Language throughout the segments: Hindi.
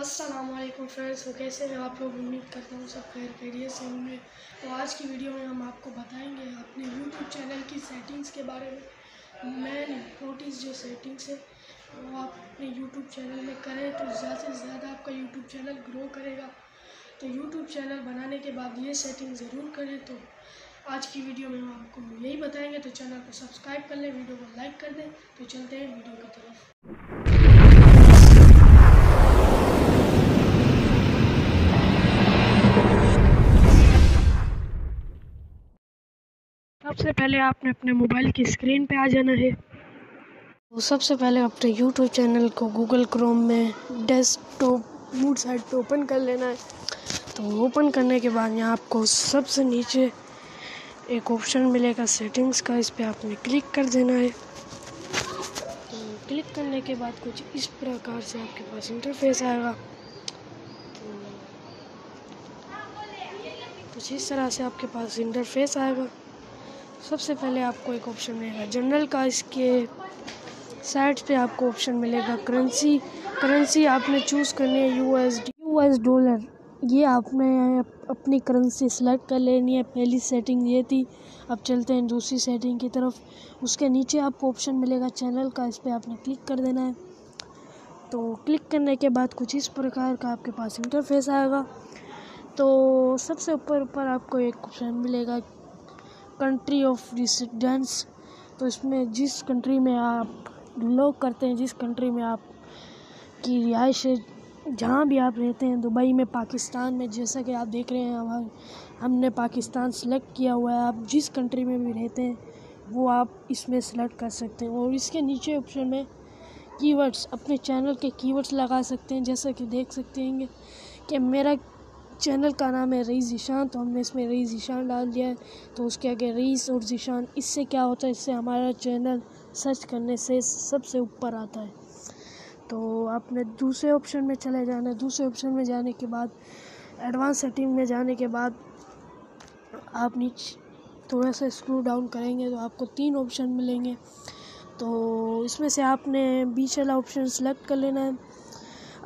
असलम फ्रेंड्स वो कैसे हैं आप लोग? उम्मीद करता हूँ सब खैर खैरियत से होंगे। तो आज की वीडियो में हम आपको बताएँगे अपने यूट्यूब चैनल की सेटिंग्स के बारे में। मैन नोटिस जो सेटिंग्स है, वो आप अपने यूट्यूब चैनल में करें तो ज़्यादा से ज़्यादा आपका यूट्यूब चैनल ग्रो करेगा। तो यूट्यूब चैनल बनाने के बाद ये सेटिंग ज़रूर करें। तो आज की वीडियो में हम आपको यही बताएँगे। तो चैनल को सब्सक्राइब कर लें, वीडियो को लाइक कर दें। तो चलते हैं वीडियो की तरफ़। सबसे पहले आपने अपने मोबाइल की स्क्रीन पे आ जाना है। तो सबसे पहले अपने यूट्यूब चैनल को गूगल क्रोम में डेस्कटॉप मूड साइट पे ओपन कर लेना है। तो ओपन करने के बाद यहाँ आपको सबसे नीचे एक ऑप्शन मिलेगा सेटिंग्स का, इस पर आपने क्लिक कर देना है। तो क्लिक करने के बाद कुछ इस प्रकार से आपके पास इंटरफेस आएगा। तो कुछ इस तरह से आपके पास इंटरफेस आएगा। सबसे पहले आपको एक ऑप्शन मिलेगा जनरल का इसके साइड पे आपको ऑप्शन मिलेगा करेंसी करेंसी आपने चूज़ करनी है U S U S dollar ये आपने अपनी करेंसी सेलेक्ट कर लेनी है। पहली सेटिंग ये थी। अब चलते हैं दूसरी सेटिंग की तरफ़। उसके नीचे आपको ऑप्शन मिलेगा चैनल का इस पर आपने क्लिक कर देना है। तो क्लिक करने के बाद कुछ इस प्रकार का आपके पास इंटरफेस आएगा। तो सबसे ऊपर ऊपर आपको एक ऑप्शन मिलेगा कंट्री ऑफ़ रेसिडेंस तो इसमें जिस कंट्री में आप लोग करते हैं, जिस कंट्री में आप की रिहाइश है, जहाँ भी आप रहते हैं, दुबई में, पाकिस्तान में, जैसा कि आप देख रहे हैं हम हमने पाकिस्तान सेलेक्ट किया हुआ है। आप जिस कंट्री में भी रहते हैं, वो आप इसमें सेलेक्ट कर सकते हैं। और इसके नीचे ऑप्शन में कीवर्ड्स अपने चैनल के कीवर्ड्स लगा सकते हैं। जैसा कि देख सकते हैं कि मेरा चैनल का नाम है रईस ज़ीशान तो हमने इसमें रईस ज़ीशान डाल दिया है। तो उसके आगे रईस और ज़ीशान इससे क्या होता है? इससे हमारा चैनल सर्च करने से सबसे ऊपर आता है। तो आपने दूसरे ऑप्शन में चले जाना, दूसरे ऑप्शन में जाने के बाद, एडवांस सेटिंग में जाने के बाद आप नीचे थोड़ा सा स्क्रू डाउन करेंगे तो आपको तीन ऑप्शन मिलेंगे। तो इसमें से आपने बीच वाला ऑप्शन सेलेक्ट कर लेना है।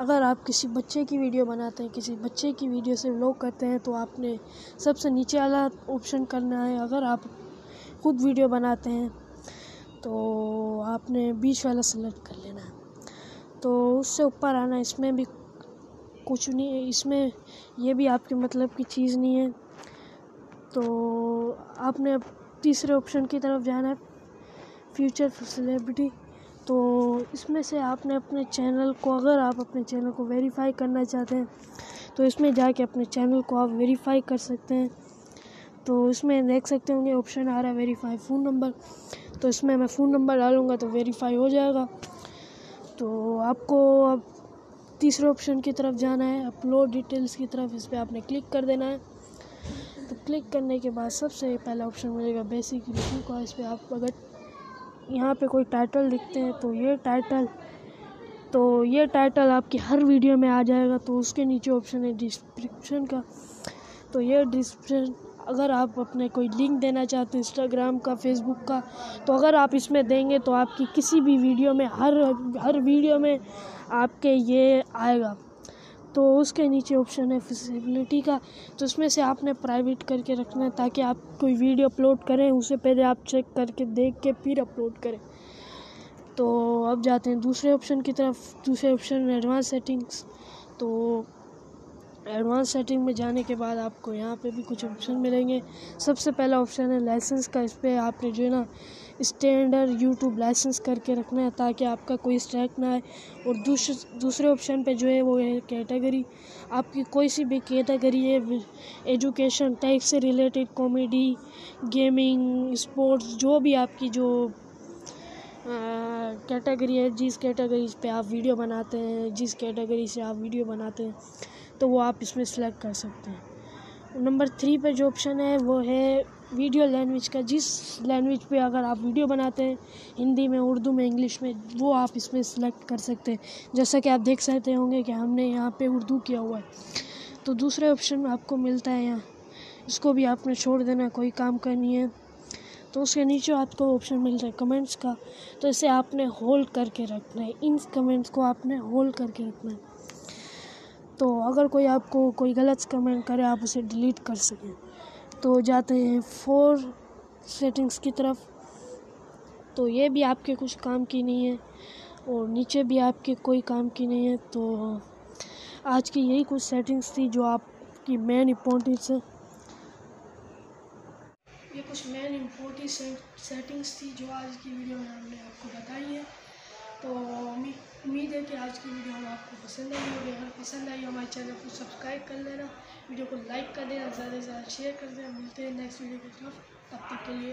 अगर आप किसी बच्चे की वीडियो बनाते हैं, किसी बच्चे की वीडियो से व्लॉग करते हैं तो आपने सबसे नीचे वाला ऑप्शन करना है। अगर आप खुद वीडियो बनाते हैं तो आपने बीच वाला सेलेक्ट कर लेना है। तो उससे ऊपर आना, इसमें भी कुछ नहीं है। इसमें ये भी आपके मतलब की चीज़ नहीं है। तो आपने अब तीसरे ऑप्शन की तरफ़ जाना है फ्यूचर सेलिब्रिटी तो इसमें से आपने अपने चैनल को, अगर आप अपने चैनल को वेरीफाई करना चाहते हैं तो इसमें जाके अपने चैनल को आप वेरीफाई कर सकते हैं। तो इसमें देख सकते होंगे ऑप्शन आ रहा है वेरीफाई फ़ोन नंबर तो इसमें मैं फ़ोन नंबर डालूँगा तो वेरीफाई हो जाएगा। तो आपको अब तीसरे ऑप्शन की तरफ़ जाना है अपलोड डिटेल्स की तरफ़। इस पर आपने क्लिक कर देना है। तो क्लिक करने के बाद सबसे पहला ऑप्शन मिलेगा बेसिक रिव्यू का इस पर आप अगर यहाँ पे कोई टाइटल लिखते हैं तो ये टाइटल तो ये टाइटल आपकी हर वीडियो में आ जाएगा तो उसके नीचे ऑप्शन है डिस्क्रिप्शन का। तो ये डिस्क्रिप्शन अगर आप अपने कोई लिंक देना चाहते हैं इंस्टाग्राम का फेसबुक का तो अगर आप इसमें देंगे तो आपकी किसी भी वीडियो में, हर हर वीडियो में आपके ये आएगा। तो उसके नीचे ऑप्शन है फिजिबिलिटी का। तो उसमें से आपने प्राइवेट करके रखना है ताकि आप कोई वीडियो अपलोड करें, उसे पहले आप चेक करके देख के फिर अपलोड करें। तो अब जाते हैं दूसरे ऑप्शन की तरफ़। दूसरे ऑप्शन में एडवांस सेटिंग्स तो एडवांस सेटिंग में जाने के बाद आपको यहाँ पे भी कुछ ऑप्शन मिलेंगे। सबसे पहला ऑप्शन है लाइसेंस का। इस पर आपने जो है ना स्टैंडर्ड यूट्यूब लाइसेंस करके रखना है ताकि आपका कोई स्ट्राइक ना आए। और दूसरे दूसरे ऑप्शन पे जो है वो है कैटेगरी आपकी कोई सी भी कैटेगरी है एजुकेशन टैक्स से रिलेटेड कॉमेडी गेमिंग स्पोर्ट्स जो भी आपकी जो कैटेगरी है, जिस कैटेगरी पे आप वीडियो बनाते हैं, जिस कैटेगरी से आप वीडियो बनाते हैं तो वो आप इसमें सेलेक्ट कर सकते हैं। नंबर थ्री पे जो ऑप्शन है वो है वीडियो लैंग्वेज का, जिस लैंग्वेज पे अगर आप वीडियो बनाते हैं, हिंदी में, उर्दू में इंग्लिश में, वो आप इसमें सेलेक्ट कर सकते हैं। जैसा कि आप देख सकते होंगे कि हमने यहाँ पे उर्दू किया हुआ है। तो दूसरे ऑप्शन में आपको मिलता है यहाँ। इसको भी आपने छोड़ देना, कोई काम करनी है। तो उसके नीचे आपको ऑप्शन मिल है कमेंट्स का। तो इसे आपने होल्ड करके रखना है। इन कमेंट्स को आपने होल्ड करके रखना है। तो अगर कोई आपको कोई गलत कमेंट करे, आप उसे डिलीट कर सकें। तो जाते हैं फोर सेटिंग्स की तरफ़। तो ये भी आपके कुछ काम की नहीं है और नीचे भी आपके कोई काम की नहीं है। तो आज की यही कुछ सेटिंग्स थी जो आपकी मेन इम्पोर्टेंस है। ये कुछ मेन इम्पोर्टेंट सेटिंग्स थी जो आज की वीडियो में हमने आपको बताई है। तो है कि आज की वीडियो हम आपको पसंद आई होगी। अगर पसंद आई हमारे चैनल को सब्सक्राइब कर लेना, वीडियो को लाइक कर देना, ज़्यादा से ज़्यादा शेयर कर देना। मिलते हैं नेक्स्ट वीडियो के तरफ़। तब तक के लिए